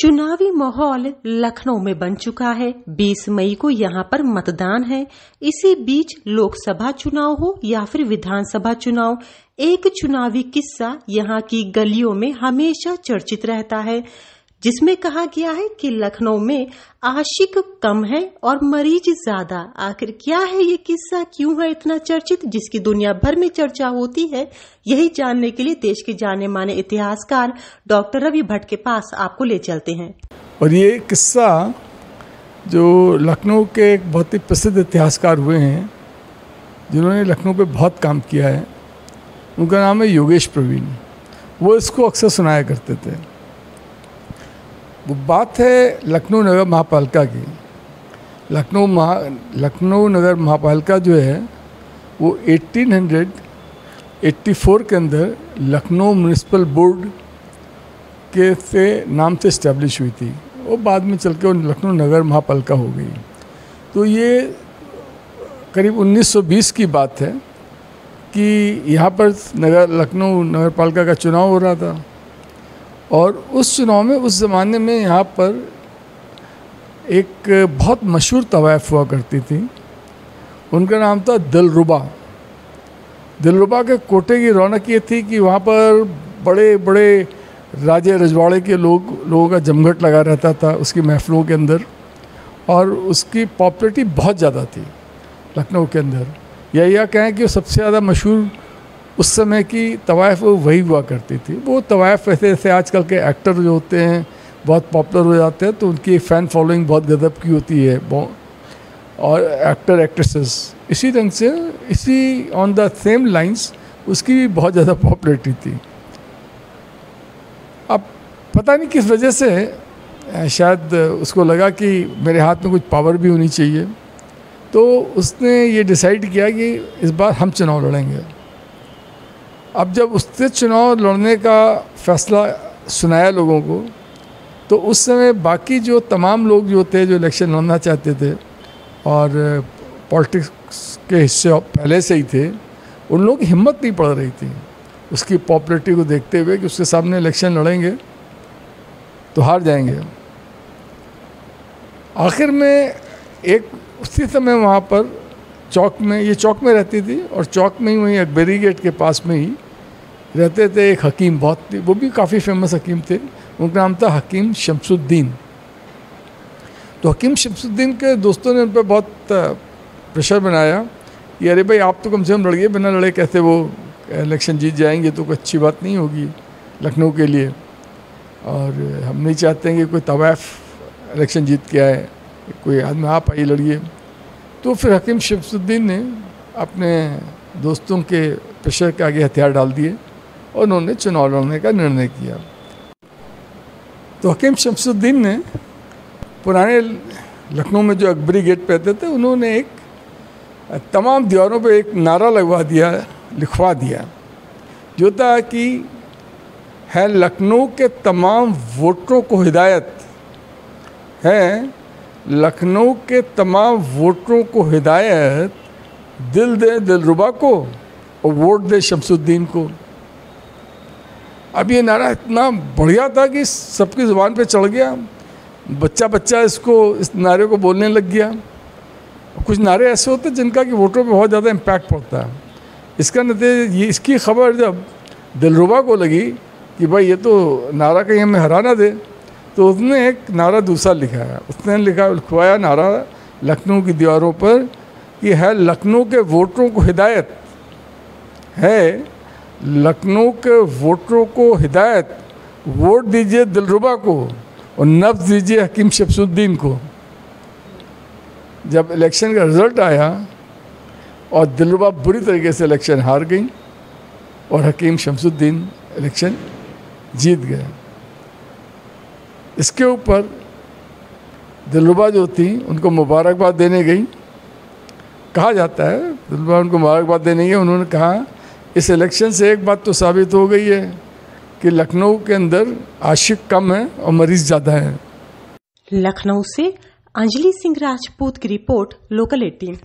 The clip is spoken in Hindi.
चुनावी माहौल लखनऊ में बन चुका है। 20 मई को यहाँ पर मतदान है। इसी बीच लोकसभा चुनाव हो या फिर विधानसभा चुनाव, एक चुनावी किस्सा यहाँ की गलियों में हमेशा चर्चित रहता है। जिसमें कहा गया है कि लखनऊ में आशिक कम है और मरीज़ ज़्यादा। आखिर क्या है ये किस्सा? क्यों है इतना चर्चित? जिसकी दुनिया भर में चर्चा होती है, यही जानने के लिए देश के जाने माने इतिहासकार डॉक्टर रवि भट्ट के पास आपको ले चलते हैं। और ये किस्सा जो लखनऊ के एक बहुत ही प्रसिद्ध इतिहासकार हुए हैं, जिन्होंने लखनऊ पे बहुत काम किया है, उनका नाम है योगेश प्रवीण। वो इसको अक्सर सुनाया करते थे। वो बात है लखनऊ नगर महापालिका की। लखनऊ महा, लखनऊ नगर महापालिका जो है, वो 1884 के अंदर लखनऊ म्यूनसिपल बोर्ड के से नाम से इस्टेब्लिश हुई थी। वो बाद में चल के लखनऊ नगर महापालिका हो गई। तो ये करीब 1920 की बात है कि यहाँ पर नगर, लखनऊ नगर पालिका का चुनाव हो रहा था। और उस चुनाव में, उस ज़माने में यहाँ पर एक बहुत मशहूर तवायफ़ हुआ करती थी। उनका नाम था दिलरुबा। दिलरुबा के कोटे की रौनक ये थी कि वहाँ पर बड़े बड़े राजे रजवाड़े के लोग, लोगों का जमघट लगा रहता था उसकी महफलों के अंदर और उसकी पॉपुलरिटी बहुत ज़्यादा थी लखनऊ के अंदर। या यह कहें कि सबसे ज़्यादा मशहूर उस समय की तवायफ़ वही हुआ करती थी। वो तवायफ़ ऐसे ऐसे आजकल के एक्टर जो होते हैं, बहुत पॉपुलर हो जाते हैं तो उनकी एक फ़ैन फॉलोइंग बहुत गदब की होती है। और एक्टर, एक्ट्रेसेस, इसी ढंग से, इसी ऑन द सेम लाइंस उसकी भी बहुत ज़्यादा पॉपुलरिटी थी। अब पता नहीं किस वजह से शायद उसको लगा कि मेरे हाथ में कुछ पावर भी होनी चाहिए। तो उसने ये डिसाइड किया कि इस बार हम चुनाव लड़ेंगे। अब जब उससे चुनाव लड़ने का फैसला सुनाया लोगों को तो उस समय बाकी जो तमाम लोग जो थे, जो इलेक्शन लड़ना चाहते थे और पॉलिटिक्स के हिस्से पहले से ही थे, उन लोगों की हिम्मत नहीं पड़ रही थी। उसकी पॉपुलरिटी को देखते हुए कि उसके सामने इलेक्शन लड़ेंगे तो हार जाएँगे। आखिर में एक उसी समय वहाँ पर चौक में, ये चौक में रहती थी और चौक में ही वहीं अकबरी गेट के पास में ही रहते थे एक हकीम, बहुत वो भी काफ़ी फ़ेमस हकीम थे। उनका नाम था हकीम शमसुद्दीन। तो हकीम शमसुद्दीन के दोस्तों ने उन पर बहुत प्रेशर बनाया कि अरे भाई, आप तो कम से कम लड़िए, बिना लड़े कैसे वो इलेक्शन जीत जाएँगे तो कोई अच्छी बात नहीं होगी लखनऊ के लिए। और हम नहीं चाहते हैं कि कोई तवायफ इलेक्शन जीत के आए, कोई आदमी, आप आइए लड़िए। तो फिर हकीम शमसुद्दीन ने अपने दोस्तों के प्रेशर के आगे हथियार डाल दिए और उन्होंने चुनाव लड़ने का निर्णय किया। तो हकीम शमसुद्दीन ने पुराने लखनऊ में जो अकबरी गेट पे थे, उन्होंने एक, तमाम दीवारों पे एक नारा लगवा दिया, लिखवा दिया। जो था कि है लखनऊ के तमाम वोटरों को हिदायत, है लखनऊ के तमाम वोटरों को हिदायत, दिल दे दिलरुबा को और वोट दे शमसुद्दीन को। अब ये नारा इतना बढ़िया था कि सबकी ज़ुबान पे चढ़ गया। बच्चा बच्चा इसको, इस नारे को बोलने लग गया। कुछ नारे ऐसे होते जिनका कि वोटरों पे बहुत ज़्यादा इम्पैक्ट पड़ता। है इसका नतीजा ये, इसकी खबर जब दिलरुबा को लगी कि भाई ये तो नारा कहीं हमें हरा ना दे तो उसने एक नारा दूसरा लिखा है। उसने लिखा, लिखवाया नारा लखनऊ की दीवारों पर कि है, लखनऊ के वोटरों को हिदायत। है, लखनऊ के वोटरों को हिदायत। वोट दीजिए दिलरुबा को और नफ्स दीजिए हकीम शमसुद्दीन को। जब इलेक्शन का रिज़ल्ट आया और दिलरुबा बुरी तरीके से इलेक्शन हार गई और हकीम शमसुद्दीन इलेक्शन जीत गए। इसके ऊपर दिलरुबा जो थी, उनको मुबारकबाद देने गई। कहा जाता है, दिलरुबा उनको मुबारकबाद देने गई, उन्होंने कहा, इस इलेक्शन से एक बात तो साबित हो गई है कि लखनऊ के अंदर आशिक कम है और मरीज़ ज़्यादा है। लखनऊ से अंजलि सिंह राजपूत की रिपोर्ट लोकल एटीन।